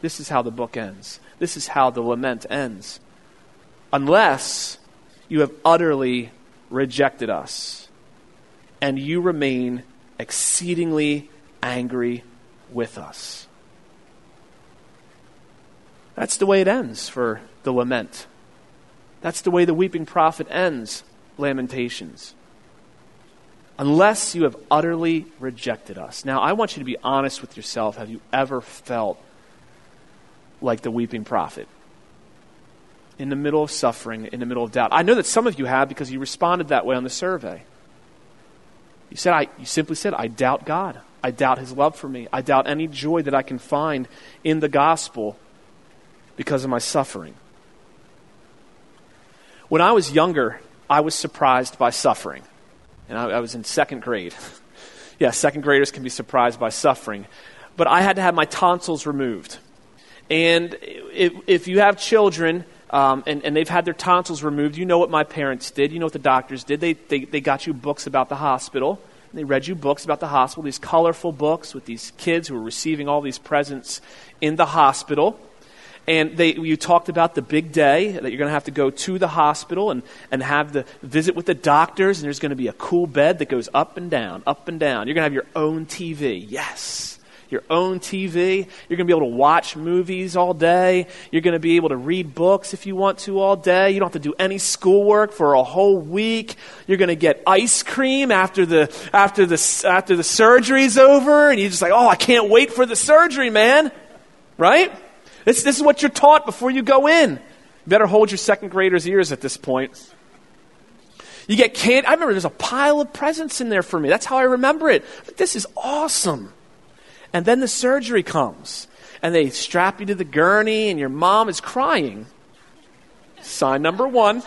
This is how the book ends. This is how the lament ends. Unless you have utterly rejected us and you remain exceedingly angry with us. That's the way it ends for the lament. That's the way the weeping prophet ends Lamentations. Unless you have utterly rejected us. Now, I want you to be honest with yourself. Have you ever felt like the weeping prophet? In the middle of suffering, in the middle of doubt. I know that some of you have because you responded that way on the survey. You said, I, you simply said, I doubt God. I doubt his love for me. I doubt any joy that I can find in the gospel because of my suffering. When I was younger, I was surprised by suffering. And I, I was in second grade. yeah, second graders can be surprised by suffering. But I had to have my tonsils removed. And if, if you have children um, and, and they've had their tonsils removed, you know what my parents did. You know what the doctors did. They, they, they got you books about the hospital. They read you books about the hospital, these colorful books with these kids who were receiving all these presents in the hospital. And they, you talked about the big day that you're going to have to go to the hospital and, and have the visit with the doctors, and there's going to be a cool bed that goes up and down, up and down. You're going to have your own TV. Yes your own TV. You're going to be able to watch movies all day. You're going to be able to read books if you want to all day. You don't have to do any schoolwork for a whole week. You're going to get ice cream after the, after the, after the surgery's over. And you're just like, oh, I can't wait for the surgery, man. Right? This, this is what you're taught before you go in. You better hold your second grader's ears at this point. You get candy. I remember there's a pile of presents in there for me. That's how I remember it. This is awesome. And then the surgery comes, and they strap you to the gurney, and your mom is crying. Sign number one.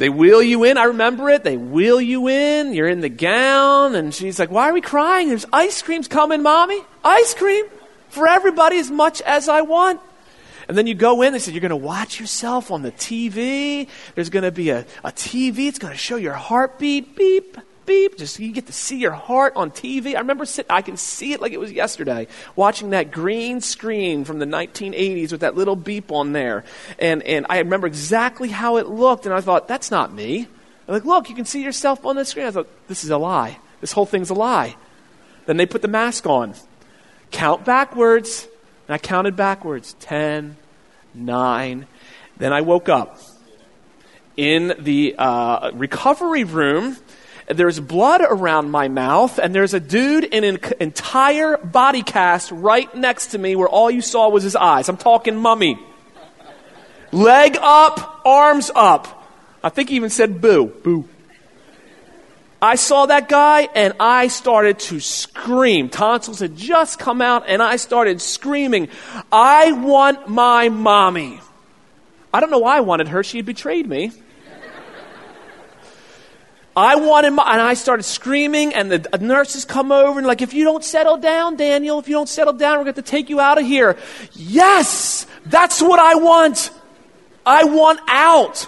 They wheel you in. I remember it. They wheel you in. You're in the gown. And she's like, Why are we crying? There's ice creams coming, mommy. Ice cream for everybody as much as I want. And then you go in, they said, You're going to watch yourself on the TV. There's going to be a, a TV. It's going to show your heartbeat. Beep, beep. Just you get to see your heart on TV. I remember sitting, I can see it like it was yesterday, watching that green screen from the 1980s with that little beep on there. And, and I remember exactly how it looked, and I thought, that's not me. I'm like, look, you can see yourself on the screen. I thought, this is a lie. This whole thing's a lie. Then they put the mask on. Count backwards. And I counted backwards. Ten, nine. Then I woke up in the uh, recovery room there's blood around my mouth, and there's a dude in an entire body cast right next to me where all you saw was his eyes. I'm talking mummy. Leg up, arms up. I think he even said boo. Boo. I saw that guy and I started to scream. Tonsils had just come out and I started screaming, I want my mommy. I don't know why I wanted her. She had betrayed me. I wanted my, and I started screaming, and the nurses come over and like, if you don't settle down, Daniel, if you don't settle down, we're going to take you out of here. Yes, that's what I want. I want out.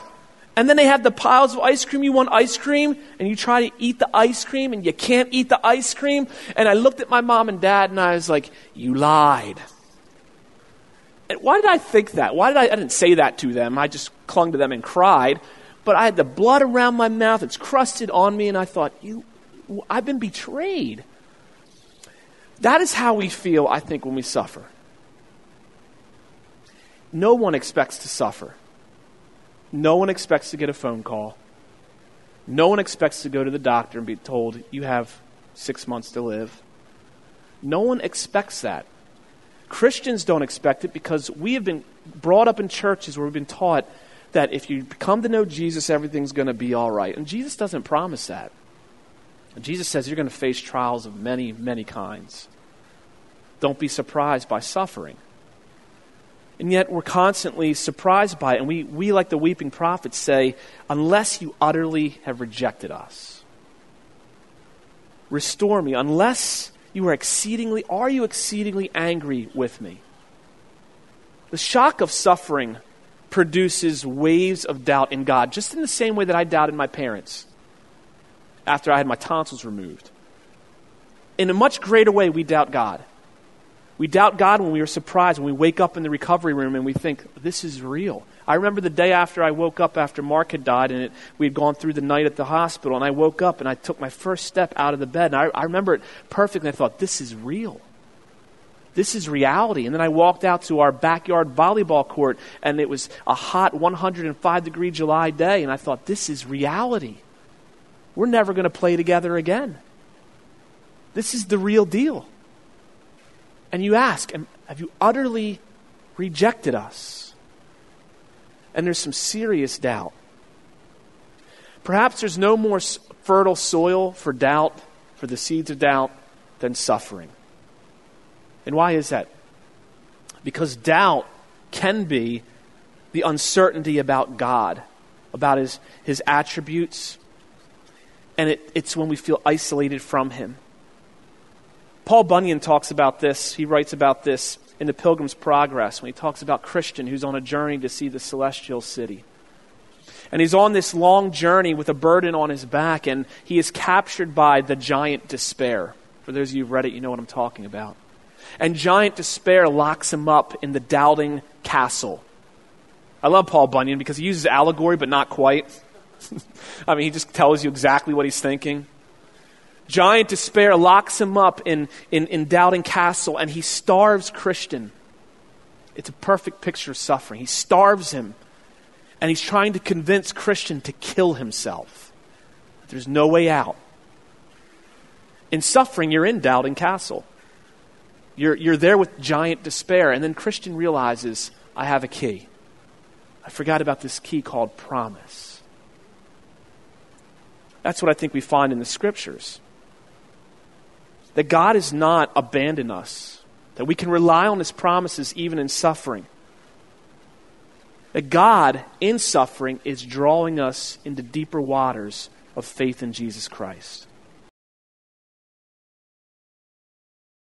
And then they have the piles of ice cream. You want ice cream, and you try to eat the ice cream, and you can't eat the ice cream. And I looked at my mom and dad, and I was like, you lied. And why did I think that? Why did I, I didn't say that to them. I just clung to them and cried but I had the blood around my mouth. It's crusted on me, and I thought, you, I've been betrayed. That is how we feel, I think, when we suffer. No one expects to suffer. No one expects to get a phone call. No one expects to go to the doctor and be told, you have six months to live. No one expects that. Christians don't expect it because we have been brought up in churches where we've been taught that if you come to know Jesus, everything's going to be all right. And Jesus doesn't promise that. Jesus says you're going to face trials of many, many kinds. Don't be surprised by suffering. And yet we're constantly surprised by it. And we, we like the weeping prophets, say, unless you utterly have rejected us, restore me. Unless you are exceedingly, are you exceedingly angry with me? The shock of suffering produces waves of doubt in God, just in the same way that I doubted my parents after I had my tonsils removed. In a much greater way, we doubt God. We doubt God when we are surprised, when we wake up in the recovery room and we think, this is real. I remember the day after I woke up after Mark had died and it, we had gone through the night at the hospital, and I woke up and I took my first step out of the bed. And I, I remember it perfectly. I thought, this is real. This is reality. And then I walked out to our backyard volleyball court, and it was a hot 105 degree July day, and I thought, this is reality. We're never going to play together again. This is the real deal. And you ask, and have you utterly rejected us? And there's some serious doubt. Perhaps there's no more fertile soil for doubt, for the seeds of doubt, than suffering. And why is that? Because doubt can be the uncertainty about God, about his, his attributes, and it, it's when we feel isolated from him. Paul Bunyan talks about this. He writes about this in The Pilgrim's Progress when he talks about Christian who's on a journey to see the celestial city. And he's on this long journey with a burden on his back, and he is captured by the giant despair. For those of you who've read it, you know what I'm talking about. And giant despair locks him up in the doubting castle. I love Paul Bunyan because he uses allegory, but not quite. I mean, he just tells you exactly what he's thinking. Giant despair locks him up in, in, in doubting castle, and he starves Christian. It's a perfect picture of suffering. He starves him, and he's trying to convince Christian to kill himself. There's no way out. In suffering, you're in doubting castle. You're, you're there with giant despair, and then Christian realizes, I have a key. I forgot about this key called promise. That's what I think we find in the scriptures. That God has not abandoned us, that we can rely on his promises even in suffering. That God, in suffering, is drawing us into deeper waters of faith in Jesus Christ.